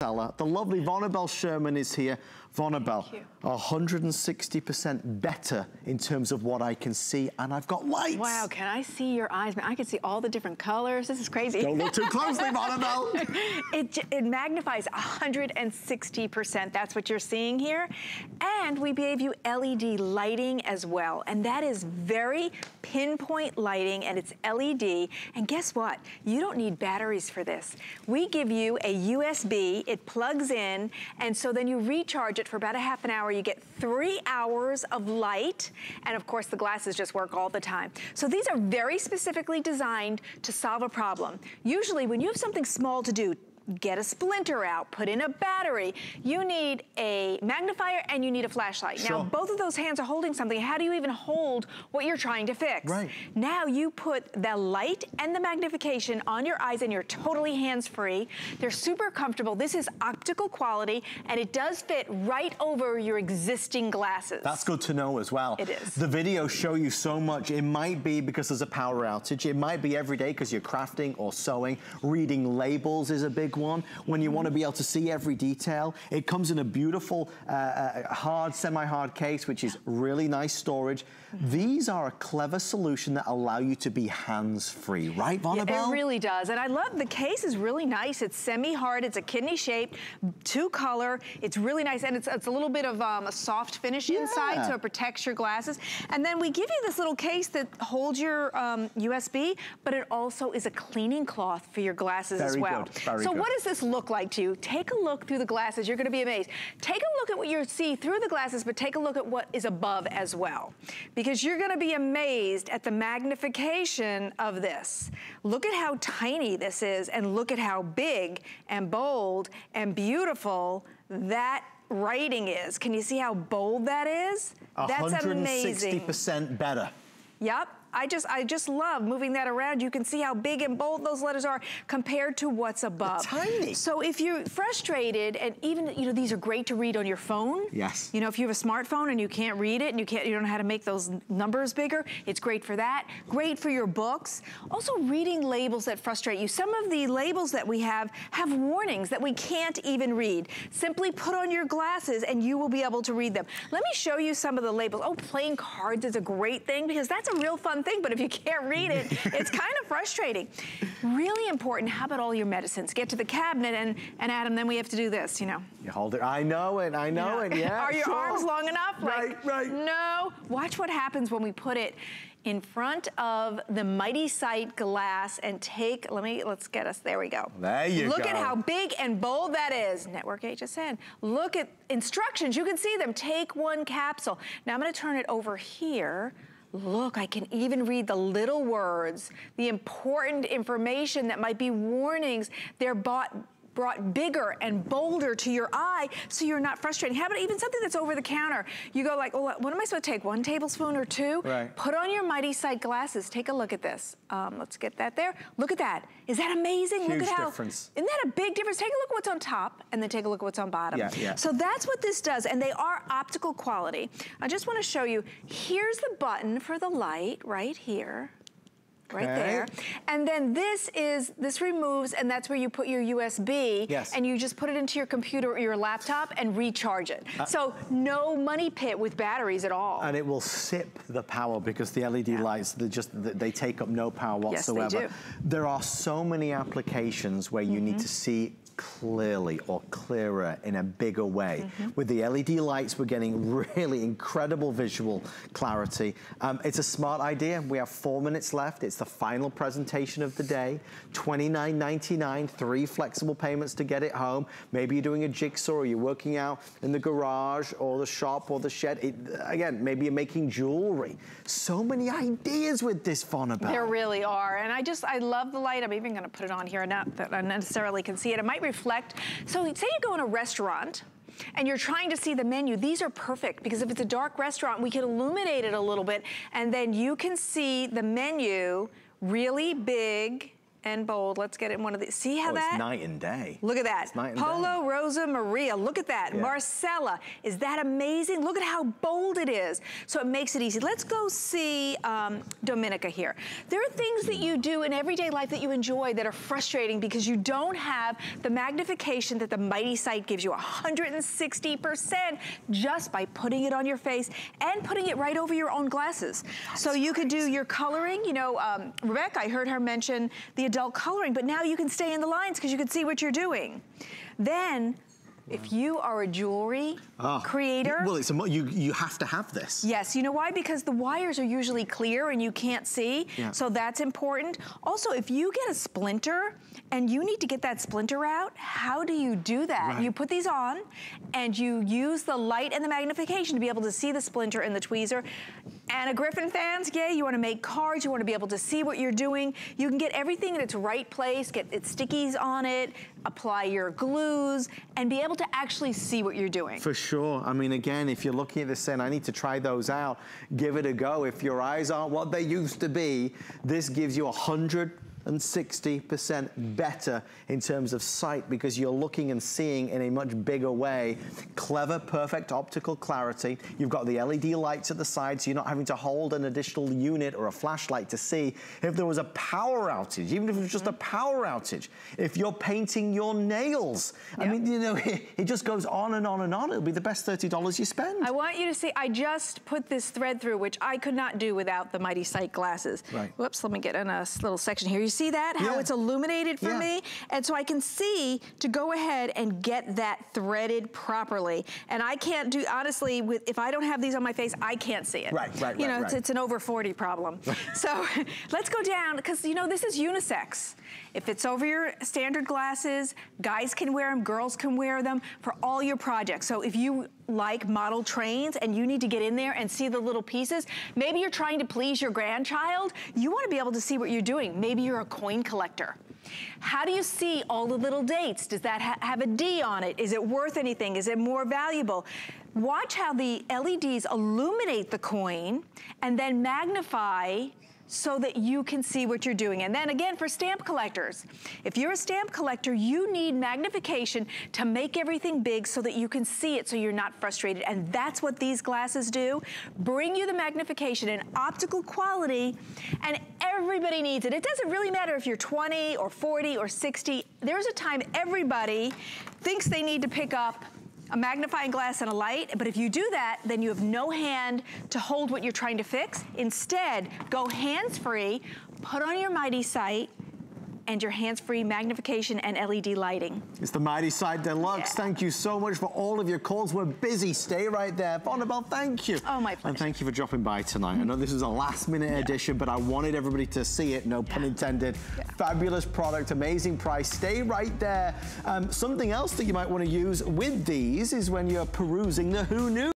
seller. The lovely Vonabelle Sherman is here. Vonabelle, 160% better in terms of what I can see, and I've got lights. Wow, can I see your eyes? I can see all the different colors. This is crazy. Don't look too closely, Vonabelle. it, it magnifies 160%. That's what you're seeing here. And we gave you LED lighting as well, and that is very pinpoint lighting, and it's LED. And guess what? You don't need batteries for this. We give you a USB, it plugs in, and so then you recharge it for about a half an hour. You get three hours of light. And of course, the glasses just work all the time. So these are very specifically designed to solve a problem. Usually when you have something small to do, get a splinter out, put in a battery. You need a magnifier and you need a flashlight. Sure. Now, both of those hands are holding something. How do you even hold what you're trying to fix? Right. Now you put the light and the magnification on your eyes and you're totally hands-free. They're super comfortable. This is optical quality and it does fit right over your existing glasses. That's good to know as well. It is. The videos show you so much. It might be because there's a power outage. It might be every day because you're crafting or sewing. Reading labels is a big one when you want to be able to see every detail. It comes in a beautiful uh, uh, hard, semi-hard case, which is really nice storage. These are a clever solution that allow you to be hands-free, right, Vonabelle? Yeah, it really does. And I love, the case is really nice. It's semi-hard, it's a kidney shape, two color. It's really nice. And it's, it's a little bit of um, a soft finish yeah. inside, so it protects your glasses. And then we give you this little case that holds your um, USB, but it also is a cleaning cloth for your glasses Very as well. Good. Very so good. What does this look like to you? Take a look through the glasses. You're gonna be amazed. Take a look at what you see through the glasses, but take a look at what is above as well because you're gonna be amazed at the magnification of this. Look at how tiny this is and look at how big and bold and beautiful that writing is. Can you see how bold that is? That's amazing. 160% better. Yep. I just, I just love moving that around. You can see how big and bold those letters are compared to what's above. Tiny. So if you're frustrated, and even, you know, these are great to read on your phone. Yes. You know, if you have a smartphone and you can't read it and you can't, you don't know how to make those numbers bigger, it's great for that. Great for your books. Also reading labels that frustrate you. Some of the labels that we have have warnings that we can't even read. Simply put on your glasses and you will be able to read them. Let me show you some of the labels. Oh, playing cards is a great thing because that's a real fun but if you can't read it, it's kind of frustrating. Really important, how about all your medicines? Get to the cabinet and, and Adam, then we have to do this, you know. You hold it, I know it, I know it, yeah, Are your sure. arms long enough? Right, like, right. No. Watch what happens when we put it in front of the Mighty Sight glass and take, let me, let's get us, there we go. There you Look go. at how big and bold that is. Network HSN. Look at instructions, you can see them. Take one capsule. Now I'm gonna turn it over here Look, I can even read the little words, the important information that might be warnings. They're bought brought bigger and bolder to your eye so you're not frustrated. How about even something that's over the counter? You go like, oh, what am I supposed to take? One tablespoon or two? Right. Put on your Mighty Sight glasses. Take a look at this. Um, let's get that there. Look at that. Is that amazing? Huge look at how, difference. Isn't that a big difference? Take a look at what's on top and then take a look at what's on bottom. Yeah, yeah. So that's what this does and they are optical quality. I just wanna show you, here's the button for the light right here right okay. there. And then this is, this removes, and that's where you put your USB. Yes. And you just put it into your computer or your laptop and recharge it. Uh, so no money pit with batteries at all. And it will sip the power because the LED yeah. lights, they just, they take up no power whatsoever. Yes, they do. There are so many applications where you mm -hmm. need to see clearly or clearer in a bigger way. Mm -hmm. With the LED lights, we're getting really incredible visual clarity. Um, it's a smart idea. We have four minutes left. It's the final presentation of the day. $29.99, three flexible payments to get it home. Maybe you're doing a jigsaw or you're working out in the garage or the shop or the shed. It, again, maybe you're making jewelry. So many ideas with this Vonabelle. There really are. And I just, I love the light. I'm even gonna put it on here, not that I necessarily can see it. It might reflect. So say you go in a restaurant and you're trying to see the menu, these are perfect because if it's a dark restaurant, we can illuminate it a little bit and then you can see the menu really big and bold. Let's get it in one of these. See how oh, that? It's night and day. Look at that. Polo day. Rosa Maria. Look at that. Yeah. Marcella. Is that amazing? Look at how bold it is. So it makes it easy. Let's go see um, Dominica here. There are things that you do in everyday life that you enjoy that are frustrating because you don't have the magnification that the Mighty Sight gives you 160% just by putting it on your face and putting it right over your own glasses. That's so you crazy. could do your coloring. You know, um, Rebecca, I heard her mention the adult coloring, but now you can stay in the lines because you can see what you're doing. Then if you are a jewelry oh. creator. Well, it's a, you, you have to have this. Yes, you know why? Because the wires are usually clear and you can't see, yeah. so that's important. Also, if you get a splinter and you need to get that splinter out, how do you do that? Right. You put these on and you use the light and the magnification to be able to see the splinter in the tweezer. Anna Griffin fans, yay, you wanna make cards, you wanna be able to see what you're doing. You can get everything in its right place, get its stickies on it, apply your glues, and be able to actually see what you're doing. For sure. I mean, again, if you're looking at this saying, I need to try those out, give it a go. If your eyes aren't what they used to be, this gives you a hundred and 60% better in terms of sight because you're looking and seeing in a much bigger way. Clever, perfect optical clarity. You've got the LED lights at the side, so you're not having to hold an additional unit or a flashlight to see. If there was a power outage, even if it was just a power outage, if you're painting your nails, I mean, you know, it, it just goes on and on and on. It'll be the best $30 you spend. I want you to see, I just put this thread through, which I could not do without the Mighty Sight glasses. Right. Whoops, let me get in a little section here. You see that? How yeah. it's illuminated for yeah. me? And so I can see to go ahead and get that threaded properly. And I can't do, honestly, with if I don't have these on my face, I can't see it. Right, right, You know, right, it's, it's, an over 40 problem. so let's go down, because you know, this is unisex. If it's over your standard glasses, guys can wear them, girls can wear them for all your projects. So if you like model trains and you need to get in there and see the little pieces, maybe you're trying to please your grandchild, you wanna be able to see what you're doing. Maybe you're a coin collector. How do you see all the little dates? Does that ha have a D on it? Is it worth anything? Is it more valuable? Watch how the LEDs illuminate the coin and then magnify so that you can see what you're doing. And then again, for stamp collectors, if you're a stamp collector, you need magnification to make everything big so that you can see it so you're not frustrated. And that's what these glasses do. Bring you the magnification and optical quality, and everybody needs it. It doesn't really matter if you're 20 or 40 or 60. There's a time everybody thinks they need to pick up a magnifying glass and a light, but if you do that, then you have no hand to hold what you're trying to fix. Instead, go hands-free, put on your Mighty Sight, and your hands-free magnification and LED lighting. It's the Mighty Sight Deluxe. Yeah. Thank you so much for all of your calls. We're busy. Stay right there. Vonabelle, thank you. Oh, my pleasure. And thank you for dropping by tonight. I know this is a last-minute yeah. edition, but I wanted everybody to see it, no pun intended. Fabulous product, amazing price. Stay right there. Um, something else that you might want to use with these is when you're perusing the Who Knew